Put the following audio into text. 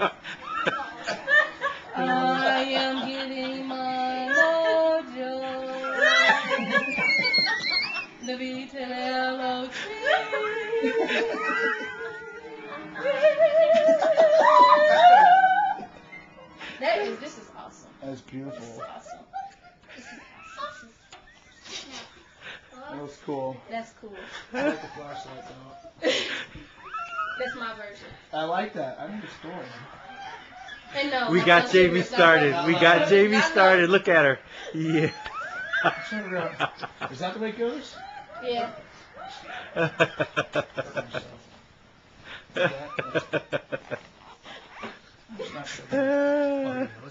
I am giving my mojo. the beat and that is, this is awesome. That's beautiful. This is awesome. This is awesome. That was cool. That's cool. I like the flashlights out. That's my version. I like that. I need a story. And no, We got Jamie started. We got Jamie Not- not- started. Look at her. Yeah. I'm trying to figure out- Is that the way it goes? Yeah. Yeah, I'm not sure. Oh,